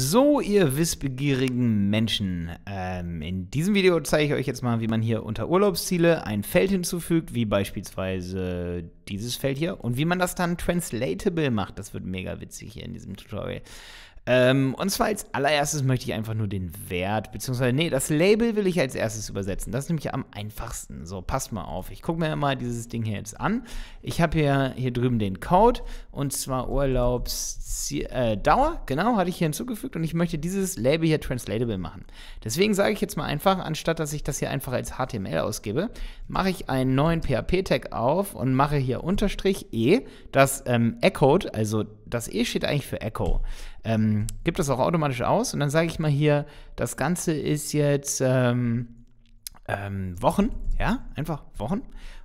So, ihr wissbegierigen Menschen, ähm, in diesem Video zeige ich euch jetzt mal, wie man hier unter Urlaubsziele ein Feld hinzufügt, wie beispielsweise dieses Feld hier, und wie man das dann translatable macht. Das wird mega witzig hier in diesem Tutorial. Ähm, und zwar als allererstes möchte ich einfach nur den Wert, beziehungsweise, nee, das Label will ich als erstes übersetzen. Das ist nämlich am einfachsten. So, passt mal auf. Ich gucke mir mal dieses Ding hier jetzt an. Ich habe hier, hier drüben den Code und zwar Urlaubsdauer, äh, genau, hatte ich hier hinzugefügt und ich möchte dieses Label hier translatable machen. Deswegen sage ich jetzt mal einfach, anstatt dass ich das hier einfach als HTML ausgebe, mache ich einen neuen PHP-Tag auf und mache hier Unterstrich E, das ähm, echoed, also das E steht eigentlich für Echo. Ähm, gibt das auch automatisch aus und dann sage ich mal hier, das Ganze ist jetzt ähm, ähm, Wochen, ja, einfach Wochen.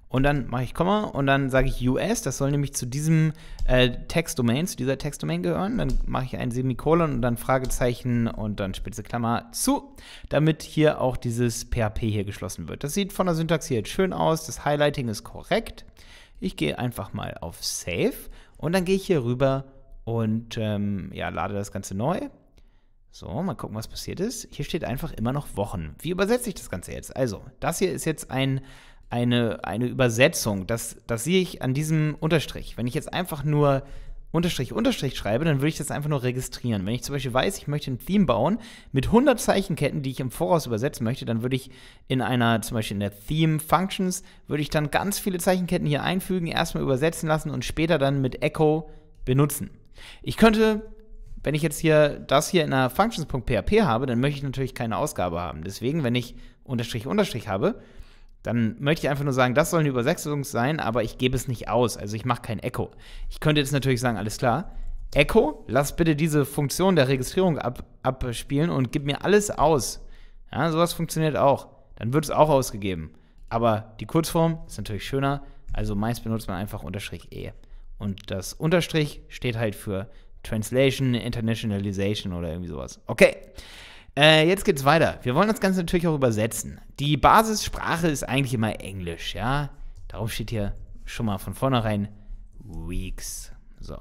Und dann mache ich Komma und dann sage ich US, das soll nämlich zu diesem äh, Textdomain, zu dieser Textdomain gehören. Dann mache ich ein Semikolon und dann Fragezeichen und dann spitze Klammer zu, damit hier auch dieses PHP hier geschlossen wird. Das sieht von der Syntax hier jetzt schön aus, das Highlighting ist korrekt. Ich gehe einfach mal auf Save und dann gehe ich hier rüber und ähm, ja, lade das Ganze neu. So, mal gucken, was passiert ist. Hier steht einfach immer noch Wochen. Wie übersetze ich das Ganze jetzt? Also, das hier ist jetzt ein, eine, eine Übersetzung. Das, das sehe ich an diesem Unterstrich. Wenn ich jetzt einfach nur Unterstrich, Unterstrich schreibe, dann würde ich das einfach nur registrieren. Wenn ich zum Beispiel weiß, ich möchte ein Theme bauen mit 100 Zeichenketten, die ich im Voraus übersetzen möchte, dann würde ich in einer, zum Beispiel in der Theme Functions, würde ich dann ganz viele Zeichenketten hier einfügen, erstmal übersetzen lassen und später dann mit Echo benutzen. Ich könnte, wenn ich jetzt hier das hier in einer Functions.php habe, dann möchte ich natürlich keine Ausgabe haben. Deswegen, wenn ich Unterstrich Unterstrich habe, dann möchte ich einfach nur sagen, das soll eine Übersetzung sein, aber ich gebe es nicht aus. Also ich mache kein Echo. Ich könnte jetzt natürlich sagen, alles klar, Echo, lass bitte diese Funktion der Registrierung ab, abspielen und gib mir alles aus. Ja, sowas funktioniert auch. Dann wird es auch ausgegeben. Aber die Kurzform ist natürlich schöner, also meist benutzt man einfach Unterstrich E. Und das Unterstrich steht halt für Translation, Internationalization oder irgendwie sowas. Okay. Äh, jetzt geht's weiter. Wir wollen das Ganze natürlich auch übersetzen. Die Basissprache ist eigentlich immer Englisch, ja. Darauf steht hier schon mal von vornherein Weeks. So.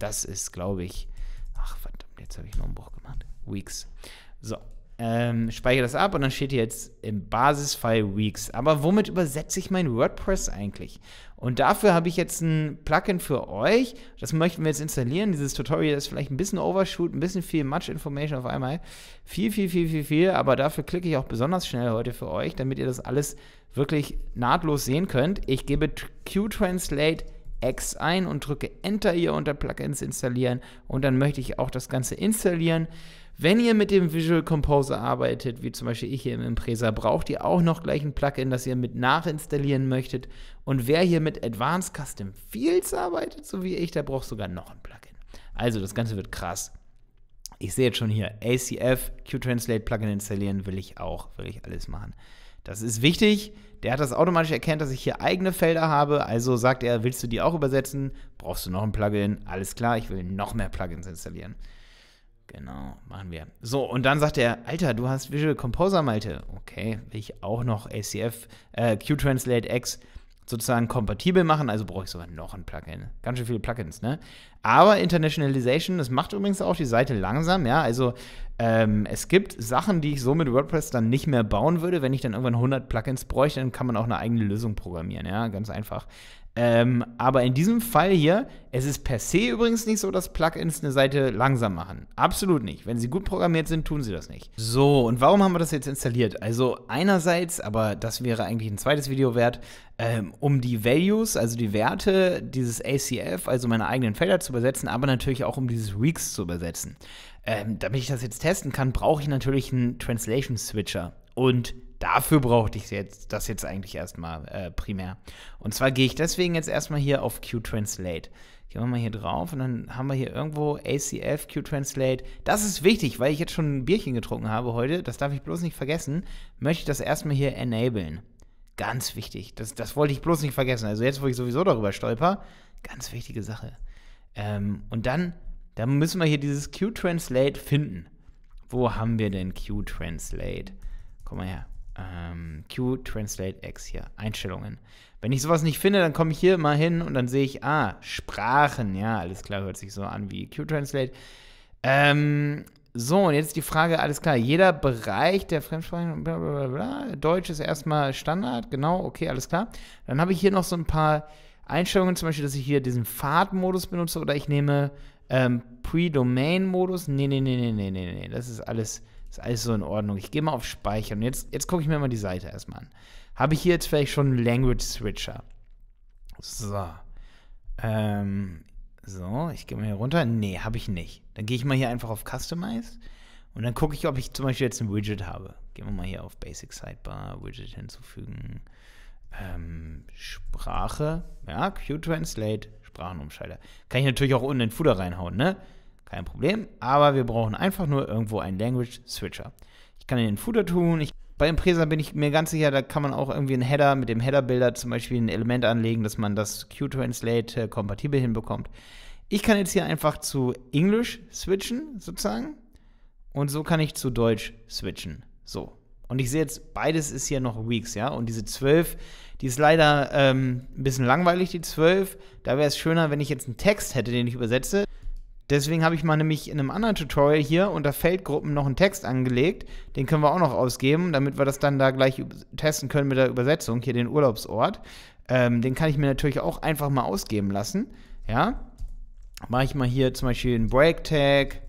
Das ist, glaube ich. Ach, verdammt, jetzt habe ich noch einen Bruch gemacht. Weeks. So. Ähm, speichere das ab und dann steht hier jetzt im Basisfile Weeks. Aber womit übersetze ich mein WordPress eigentlich? Und dafür habe ich jetzt ein Plugin für euch. Das möchten wir jetzt installieren. Dieses Tutorial ist vielleicht ein bisschen overshoot, ein bisschen viel much information auf einmal. Viel, viel, viel, viel, viel. Aber dafür klicke ich auch besonders schnell heute für euch, damit ihr das alles wirklich nahtlos sehen könnt. Ich gebe Qtranslate X ein und drücke Enter hier unter Plugins installieren. Und dann möchte ich auch das Ganze installieren. Wenn ihr mit dem Visual Composer arbeitet, wie zum Beispiel ich hier im Impresa, braucht ihr auch noch gleich ein Plugin, das ihr mit nachinstallieren möchtet. Und wer hier mit Advanced Custom Fields arbeitet, so wie ich, der braucht sogar noch ein Plugin. Also das Ganze wird krass. Ich sehe jetzt schon hier, ACF, Qtranslate Plugin installieren will ich auch, will ich alles machen. Das ist wichtig. Der hat das automatisch erkannt, dass ich hier eigene Felder habe. Also sagt er, willst du die auch übersetzen? Brauchst du noch ein Plugin? Alles klar, ich will noch mehr Plugins installieren. Genau, machen wir. So, und dann sagt er, Alter, du hast Visual Composer, Malte. Okay, will ich auch noch ACF, äh, Qtranslate X sozusagen kompatibel machen, also brauche ich sogar noch ein Plugin. Ganz schön viele Plugins, ne? Aber Internationalization, das macht übrigens auch die Seite langsam, ja, also ähm, es gibt Sachen, die ich so mit WordPress dann nicht mehr bauen würde. Wenn ich dann irgendwann 100 Plugins bräuchte, dann kann man auch eine eigene Lösung programmieren, ja, ganz einfach. Ähm, aber in diesem Fall hier, es ist per se übrigens nicht so, dass Plugins eine Seite langsam machen. Absolut nicht. Wenn sie gut programmiert sind, tun sie das nicht. So, und warum haben wir das jetzt installiert? Also einerseits, aber das wäre eigentlich ein zweites Video wert, ähm, um die Values, also die Werte dieses ACF, also meine eigenen Felder zu übersetzen, aber natürlich auch um dieses Weeks zu übersetzen. Ähm, damit ich das jetzt testen kann, brauche ich natürlich einen Translation Switcher. Und dafür brauchte ich jetzt, das jetzt eigentlich erstmal äh, primär. Und zwar gehe ich deswegen jetzt erstmal hier auf Qtranslate. Gehen wir mal hier drauf und dann haben wir hier irgendwo ACF, Qtranslate. Das ist wichtig, weil ich jetzt schon ein Bierchen getrunken habe heute. Das darf ich bloß nicht vergessen. Möchte ich das erstmal hier enablen. Ganz wichtig. Das, das wollte ich bloß nicht vergessen. Also jetzt, wo ich sowieso darüber stolper, ganz wichtige Sache. Ähm, und dann, dann müssen wir hier dieses Qtranslate finden. Wo haben wir denn Qtranslate? Komm mal her. Ähm, Q Translate X hier. Einstellungen. Wenn ich sowas nicht finde, dann komme ich hier mal hin und dann sehe ich, ah, Sprachen. Ja, alles klar, hört sich so an wie Q Translate. Ähm, so, und jetzt die Frage, alles klar, jeder Bereich der Fremdsprachen, bla bla bla, Deutsch ist erstmal Standard, genau, okay, alles klar. Dann habe ich hier noch so ein paar Einstellungen, zum Beispiel, dass ich hier diesen Fahrtmodus benutze oder ich nehme ähm, Pre-Domain-Modus. Nee, nee, nee, nee, nee, nee, nee, das ist alles, ist alles so in Ordnung. Ich gehe mal auf Speichern jetzt, jetzt gucke ich mir mal die Seite erstmal an. Habe ich hier jetzt vielleicht schon einen Language Switcher? So. Ähm, so, ich gehe mal hier runter. Nee, habe ich nicht. Dann gehe ich mal hier einfach auf Customize und dann gucke ich, ob ich zum Beispiel jetzt ein Widget habe. Gehen wir mal hier auf Basic Sidebar, Widget hinzufügen. Ähm, Sprache, ja, Q-Translate, Sprachenumschalter. Kann ich natürlich auch unten in den Footer reinhauen, ne? Kein Problem. Aber wir brauchen einfach nur irgendwo einen Language Switcher. Ich kann in den Footer tun. Ich, bei Impresa bin ich mir ganz sicher, da kann man auch irgendwie einen Header mit dem Header-Bilder zum Beispiel ein Element anlegen, dass man das Q-Translate kompatibel hinbekommt. Ich kann jetzt hier einfach zu Englisch switchen, sozusagen. Und so kann ich zu Deutsch switchen. So. Und ich sehe jetzt, beides ist hier noch Weeks, ja. Und diese 12, die ist leider ähm, ein bisschen langweilig, die 12. Da wäre es schöner, wenn ich jetzt einen Text hätte, den ich übersetze. Deswegen habe ich mal nämlich in einem anderen Tutorial hier unter Feldgruppen noch einen Text angelegt. Den können wir auch noch ausgeben, damit wir das dann da gleich testen können mit der Übersetzung, hier den Urlaubsort. Ähm, den kann ich mir natürlich auch einfach mal ausgeben lassen. Ja, mache ich mal hier zum Beispiel einen Break Tag,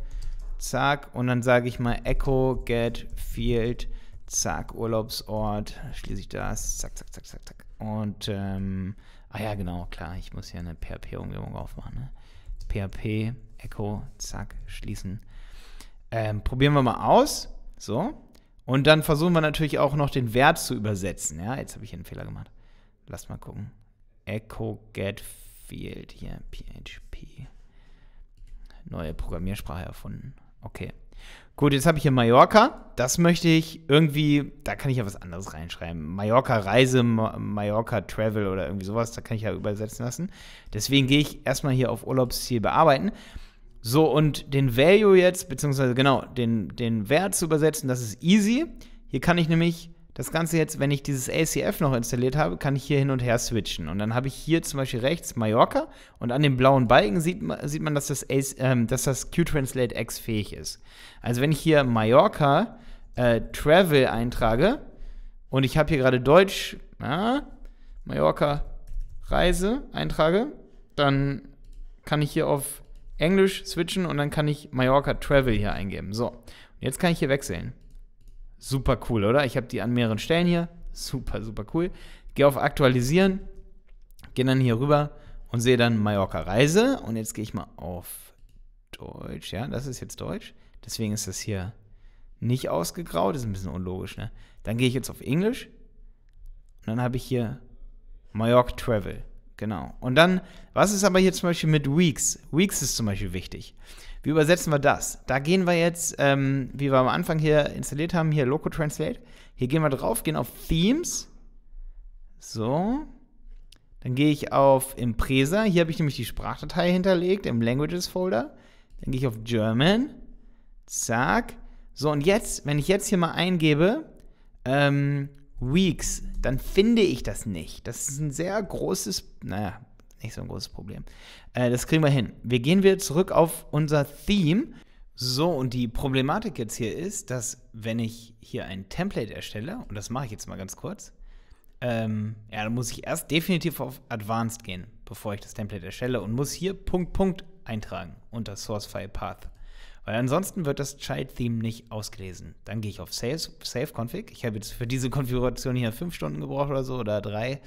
zack, und dann sage ich mal Echo get field, zack, Urlaubsort, schließe ich das, zack, zack, zack, zack, zack. Und, ähm, ah ja, genau, klar, ich muss hier eine PHP-Umgebung aufmachen. Ne? PHP, Echo, zack, schließen. Ähm, probieren wir mal aus. So. Und dann versuchen wir natürlich auch noch den Wert zu übersetzen. Ja, jetzt habe ich hier einen Fehler gemacht. Lass mal gucken. Echo get field hier, PHP neue Programmiersprache erfunden. Okay. Gut, jetzt habe ich hier Mallorca. Das möchte ich irgendwie, da kann ich ja was anderes reinschreiben. Mallorca Reise, Mallorca Travel oder irgendwie sowas, da kann ich ja übersetzen lassen. Deswegen gehe ich erstmal hier auf Urlaubsziel bearbeiten. So, und den Value jetzt, beziehungsweise genau, den, den Wert zu übersetzen, das ist easy. Hier kann ich nämlich das Ganze jetzt, wenn ich dieses ACF noch installiert habe, kann ich hier hin und her switchen. Und dann habe ich hier zum Beispiel rechts Mallorca und an dem blauen Balken sieht man, sieht man dass das, ähm, das Q-Translate X fähig ist. Also wenn ich hier Mallorca äh, Travel eintrage und ich habe hier gerade Deutsch, ja, Mallorca Reise eintrage, dann kann ich hier auf Englisch switchen und dann kann ich Mallorca Travel hier eingeben. So, jetzt kann ich hier wechseln. Super cool, oder? Ich habe die an mehreren Stellen hier. Super, super cool. Gehe auf Aktualisieren, gehe dann hier rüber und sehe dann Mallorca Reise. Und jetzt gehe ich mal auf Deutsch. Ja, das ist jetzt Deutsch. Deswegen ist das hier nicht ausgegraut. Das ist ein bisschen unlogisch, ne? Dann gehe ich jetzt auf Englisch. Und dann habe ich hier Mallorca Travel. Genau. Und dann, was ist aber hier zum Beispiel mit Weeks? Weeks ist zum Beispiel wichtig. Wie übersetzen wir das? Da gehen wir jetzt, ähm, wie wir am Anfang hier installiert haben, hier Loco Translate. Hier gehen wir drauf, gehen auf Themes. So. Dann gehe ich auf Impresa. Hier habe ich nämlich die Sprachdatei hinterlegt im Languages Folder. Dann gehe ich auf German. Zack. So, und jetzt, wenn ich jetzt hier mal eingebe, ähm, Weeks, dann finde ich das nicht. Das ist ein sehr großes, naja, nicht so ein großes Problem. Äh, das kriegen wir hin. Wir gehen wieder zurück auf unser Theme. So, und die Problematik jetzt hier ist, dass wenn ich hier ein Template erstelle, und das mache ich jetzt mal ganz kurz, ähm, ja, dann muss ich erst definitiv auf Advanced gehen, bevor ich das Template erstelle und muss hier Punkt, Punkt eintragen unter Source File Path. Weil ansonsten wird das Child Theme nicht ausgelesen. Dann gehe ich auf Save, Save Config. Ich habe jetzt für diese Konfiguration hier fünf Stunden gebraucht oder so oder drei.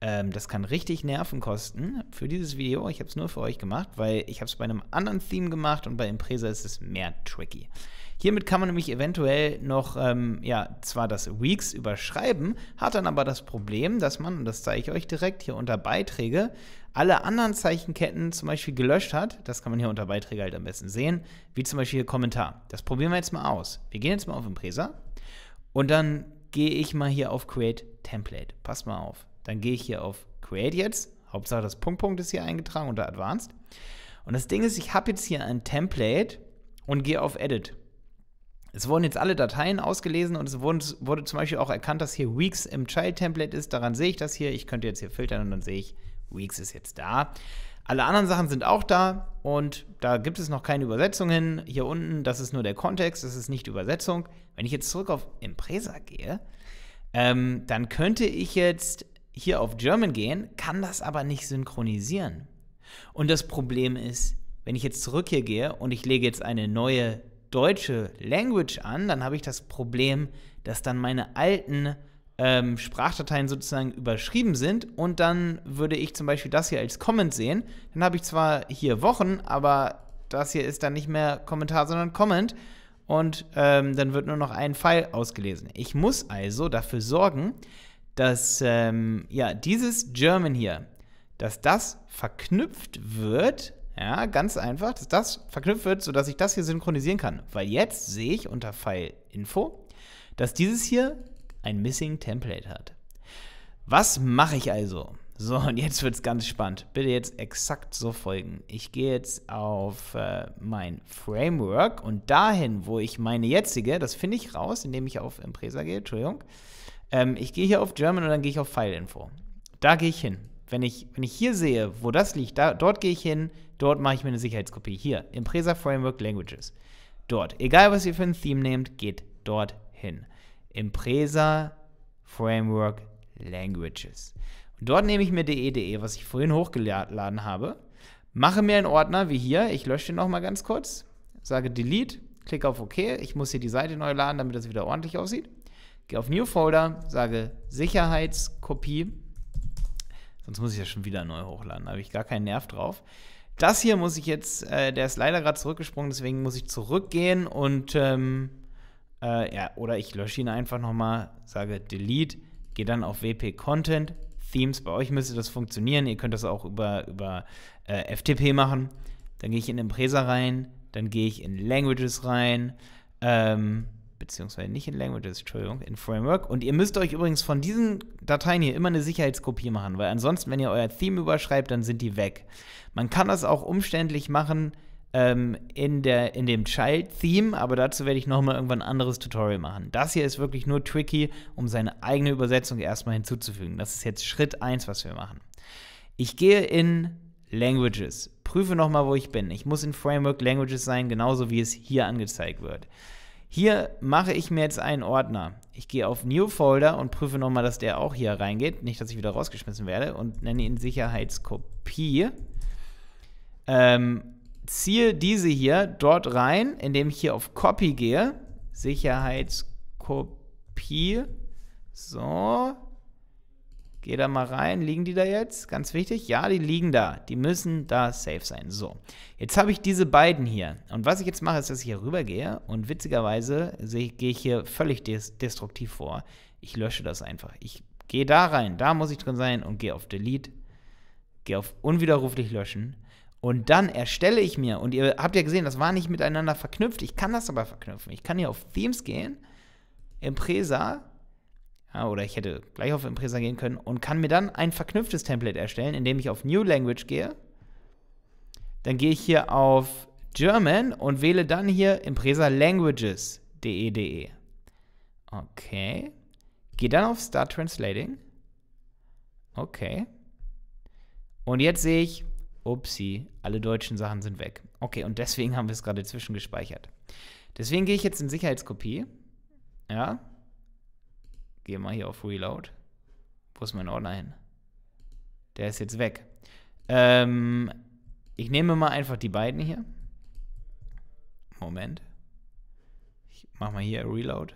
Ähm, das kann richtig Nerven kosten für dieses Video. Ich habe es nur für euch gemacht, weil ich habe es bei einem anderen Theme gemacht und bei Impresa ist es mehr tricky. Hiermit kann man nämlich eventuell noch, ähm, ja, zwar das Weeks überschreiben, hat dann aber das Problem, dass man, und das zeige ich euch direkt hier unter Beiträge, alle anderen Zeichenketten zum Beispiel gelöscht hat. Das kann man hier unter Beiträge halt am besten sehen, wie zum Beispiel hier Kommentar. Das probieren wir jetzt mal aus. Wir gehen jetzt mal auf Impresa und dann gehe ich mal hier auf Create Template. Passt mal auf. Dann gehe ich hier auf Create jetzt. Hauptsache das Punkt, Punkt ist hier eingetragen unter Advanced. Und das Ding ist, ich habe jetzt hier ein Template und gehe auf Edit. Es wurden jetzt alle Dateien ausgelesen und es wurde, wurde zum Beispiel auch erkannt, dass hier Weeks im Child-Template ist. Daran sehe ich das hier. Ich könnte jetzt hier filtern und dann sehe ich, Weeks ist jetzt da. Alle anderen Sachen sind auch da und da gibt es noch keine Übersetzung hin. Hier unten, das ist nur der Kontext, das ist nicht Übersetzung. Wenn ich jetzt zurück auf Impresa gehe, ähm, dann könnte ich jetzt hier auf German gehen, kann das aber nicht synchronisieren. Und das Problem ist, wenn ich jetzt zurück hier gehe und ich lege jetzt eine neue deutsche Language an, dann habe ich das Problem, dass dann meine alten ähm, Sprachdateien sozusagen überschrieben sind und dann würde ich zum Beispiel das hier als Comment sehen. Dann habe ich zwar hier Wochen, aber das hier ist dann nicht mehr Kommentar, sondern Comment und ähm, dann wird nur noch ein Pfeil ausgelesen. Ich muss also dafür sorgen, dass ähm, ja, dieses German hier, dass das verknüpft wird ja, ganz einfach, dass das verknüpft wird, sodass ich das hier synchronisieren kann. Weil jetzt sehe ich unter File Info, dass dieses hier ein Missing Template hat. Was mache ich also? So, und jetzt wird es ganz spannend. Bitte jetzt exakt so folgen. Ich gehe jetzt auf äh, mein Framework und dahin, wo ich meine jetzige, das finde ich raus, indem ich auf Impresa gehe, Entschuldigung. Ähm, ich gehe hier auf German und dann gehe ich auf File Info. Da gehe ich hin. Wenn ich, wenn ich hier sehe, wo das liegt, da, dort gehe ich hin, dort mache ich mir eine Sicherheitskopie. Hier, Impresa Framework Languages. Dort. Egal, was ihr für ein Theme nehmt, geht dort hin. Impresa Framework Languages. Und dort nehme ich mir de.de, was ich vorhin hochgeladen habe, mache mir einen Ordner wie hier, ich lösche den nochmal ganz kurz, sage Delete, klicke auf OK, ich muss hier die Seite neu laden, damit das wieder ordentlich aussieht. Gehe auf New Folder, sage Sicherheitskopie Sonst muss ich ja schon wieder neu hochladen. Da habe ich gar keinen Nerv drauf. Das hier muss ich jetzt, äh, der ist leider gerade zurückgesprungen, deswegen muss ich zurückgehen und, ähm, äh, ja, oder ich lösche ihn einfach nochmal, sage Delete, gehe dann auf WP Content, Themes. Bei euch müsste das funktionieren. Ihr könnt das auch über, über äh, FTP machen. Dann gehe ich in Impresa rein, dann gehe ich in Languages rein. Ähm, beziehungsweise nicht in Languages, Entschuldigung, in Framework. Und ihr müsst euch übrigens von diesen Dateien hier immer eine Sicherheitskopie machen, weil ansonsten, wenn ihr euer Theme überschreibt, dann sind die weg. Man kann das auch umständlich machen ähm, in, der, in dem Child-Theme, aber dazu werde ich nochmal irgendwann ein anderes Tutorial machen. Das hier ist wirklich nur tricky, um seine eigene Übersetzung erstmal hinzuzufügen. Das ist jetzt Schritt 1, was wir machen. Ich gehe in Languages, prüfe nochmal, wo ich bin. Ich muss in Framework Languages sein, genauso wie es hier angezeigt wird. Hier mache ich mir jetzt einen Ordner. Ich gehe auf New Folder und prüfe nochmal, dass der auch hier reingeht. Nicht, dass ich wieder rausgeschmissen werde. Und nenne ihn Sicherheitskopie. Ähm, ziehe diese hier dort rein, indem ich hier auf Copy gehe. Sicherheitskopie. So. Geh da mal rein. Liegen die da jetzt? Ganz wichtig. Ja, die liegen da. Die müssen da safe sein. So. Jetzt habe ich diese beiden hier. Und was ich jetzt mache, ist, dass ich hier rüber gehe. Und witzigerweise gehe ich hier völlig des destruktiv vor. Ich lösche das einfach. Ich gehe da rein. Da muss ich drin sein und gehe auf Delete. Gehe auf unwiderruflich löschen. Und dann erstelle ich mir, und ihr habt ja gesehen, das war nicht miteinander verknüpft. Ich kann das aber verknüpfen. Ich kann hier auf Themes gehen, Impresa, ja, oder ich hätte gleich auf Impresa gehen können und kann mir dann ein verknüpftes Template erstellen, indem ich auf New Language gehe. Dann gehe ich hier auf German und wähle dann hier Impresa Languages de. Okay. Gehe dann auf Start Translating. Okay. Und jetzt sehe ich, upsie, alle deutschen Sachen sind weg. Okay, und deswegen haben wir es gerade zwischengespeichert. Deswegen gehe ich jetzt in Sicherheitskopie. Ja, Gehe mal hier auf Reload. Wo ist mein Ordner hin? Der ist jetzt weg. Ähm, ich nehme mal einfach die beiden hier. Moment. Ich mach mal hier Reload.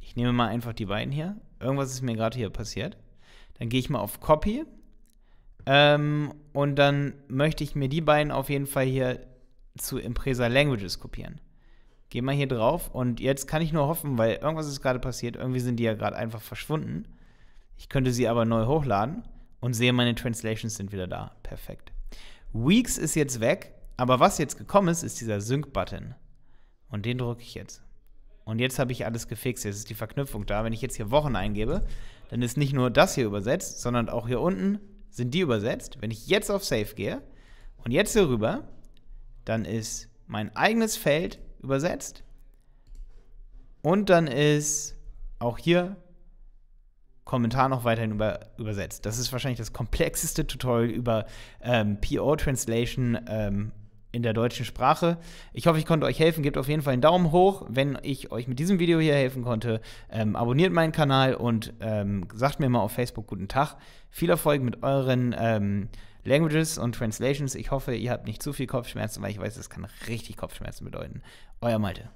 Ich nehme mal einfach die beiden hier. Irgendwas ist mir gerade hier passiert. Dann gehe ich mal auf Copy. Ähm, und dann möchte ich mir die beiden auf jeden Fall hier zu Impresa Languages kopieren. Geh mal hier drauf und jetzt kann ich nur hoffen, weil irgendwas ist gerade passiert. Irgendwie sind die ja gerade einfach verschwunden. Ich könnte sie aber neu hochladen und sehe, meine Translations sind wieder da. Perfekt. Weeks ist jetzt weg, aber was jetzt gekommen ist, ist dieser Sync-Button. Und den drücke ich jetzt. Und jetzt habe ich alles gefixt. Jetzt ist die Verknüpfung da. Wenn ich jetzt hier Wochen eingebe, dann ist nicht nur das hier übersetzt, sondern auch hier unten sind die übersetzt. Wenn ich jetzt auf Save gehe und jetzt hier rüber, dann ist mein eigenes Feld übersetzt. Und dann ist auch hier Kommentar noch weiterhin über, übersetzt. Das ist wahrscheinlich das komplexeste Tutorial über ähm, PO-Translation ähm, in der deutschen Sprache. Ich hoffe, ich konnte euch helfen. Gebt auf jeden Fall einen Daumen hoch, wenn ich euch mit diesem Video hier helfen konnte. Ähm, abonniert meinen Kanal und ähm, sagt mir mal auf Facebook guten Tag. Viel Erfolg mit euren ähm, Languages und Translations. Ich hoffe, ihr habt nicht zu viel Kopfschmerzen, weil ich weiß, das kann richtig Kopfschmerzen bedeuten. Euer Malte.